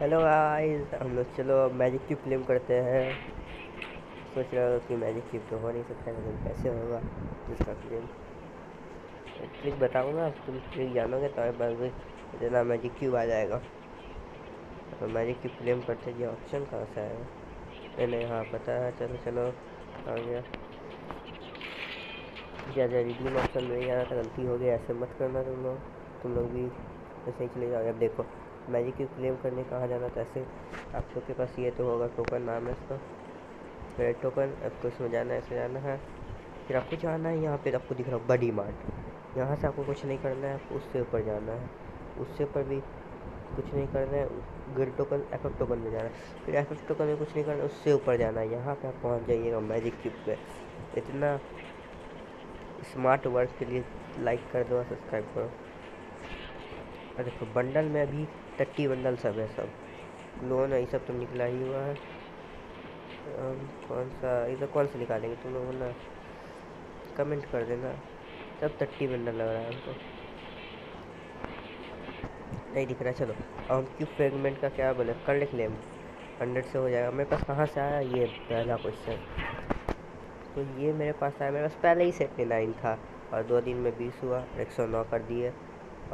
Hello guys हम लोग चलो मैजिक क्यूब क्लेम करते हैं। सोच रहा हूँ कि मैजिक क्यूब तो हो नहीं सकता, लेकिन कैसे होगा जिसका क्लेम ट्रिक बताऊँगा तुम ट्रिक जानोगे तो बस इतना मैजिक क्यूब आ जाएगा। तो मैजिक क्यूब क्लेम करते ये ऑप्शन कहाँ से आएगा मैंने हाँ पता है चलो चलो, आ गया। ज़्यादा रिडीम ऑप्शन नहीं आ रहा था, गलती हो गई, ऐसे मत करना तुम लोग। तुम लोग भी ऐसे ही चले जाओ अब देखो। मैजिक की क्लेम करने कहाँ जाना ऐसे आप लोग के पास ये तो होगा टोकन नाम है इसका। रेड टोकन आपको इसमें जाना है ऐसे जाना है। फिर आपको जाना है, यहाँ पे आपको दिख रहा है बडी मार्ट। यहाँ से आपको कुछ नहीं करना है, आपको उससे ऊपर जाना है। उससे ऊपर भी कुछ नहीं करना है गिर टोकन एफ़ एफ़ टोकन में जाना है। फिर एफ़ टोकन में कुछ नहीं करना है, उससे ऊपर जाना है। यहाँ पे आप पहुँच जाइएगा मैजिक क्यूब पे। इतना स्मार्ट वर्क के लिए लाइक कर दो सब्सक्राइब करो। और देखो बंडल में अभी टट्टी बंडल सब है सब। लोन ये सब तो निकला ही हुआ है। कौन सा इधर कौन सा निकालेंगे? तुम लोग ना कमेंट कर देना। सब टट्टी बंडल लग रहा है हमको। नहीं दिख रहा चलो। अब हम क्यों फ्रेगमेंट का क्या बोले? कर लिख लें। हंड्रेड से हो जाएगा। मेरे पास कहाँ से आया ये पहला क्वेश्चन तो ये मेरे पास आया। मेरे पास पहले ही सेवेंटी नाइन था और दो दिन में बीस हुआ, एक सौ नौ कर दिए।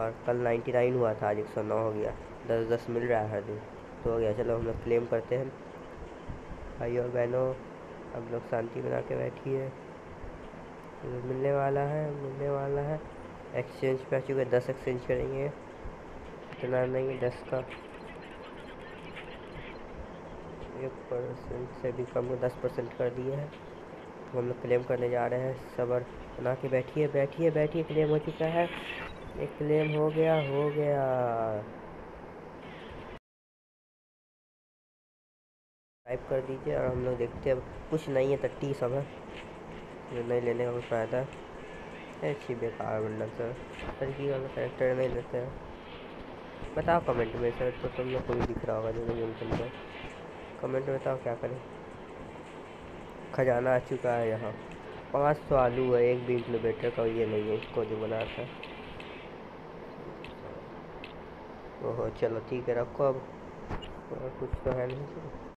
और कल नाइन्टी नाइन हुआ था, आज एक सौ नौ हो गया। दस दस मिल रहा है हर दिन। तो हो गया, चलो हम लोग क्लेम करते हैं। भाई और बहनों अब लोग शांति बना के बैठी बैठिए मिलने वाला है, मिलने वाला है। एक्सचेंज पे आ चुके दस एक्सचेंज करेंगे। इतना नहीं, दस का। एक परसेंट से भी कम, दस परसेंट कर दिए हैं। तो हम लोग क्लेम करने जा रहे हैं सबर बना के बैठिए बैठिए बैठिए क्लेम हो चुका है। एक क्लेम हो गया हो गया। टाइप कर दीजिए और हम लोग देखते हैं। कुछ नहीं है, तट्टी सब है। जो नहीं लेने का कोई फ़ायदा है। अच्छी बेकार बंडल सर तरीके वाला करेक्टर नहीं लेते हैं। बताओ कमेंट में सर तो तुम लोग को भी दिख रहा होगा जो गेम खेल रहे कमेंट में बताओ क्या करें। खजाना आ चुका है यहाँ। पाँच सौ आलू है, एक भी इंक्लूबेटर का ये नहीं है, इसको जो बना था ओहो चलो ठीक है रखो अब। और कुछ तो है नहीं।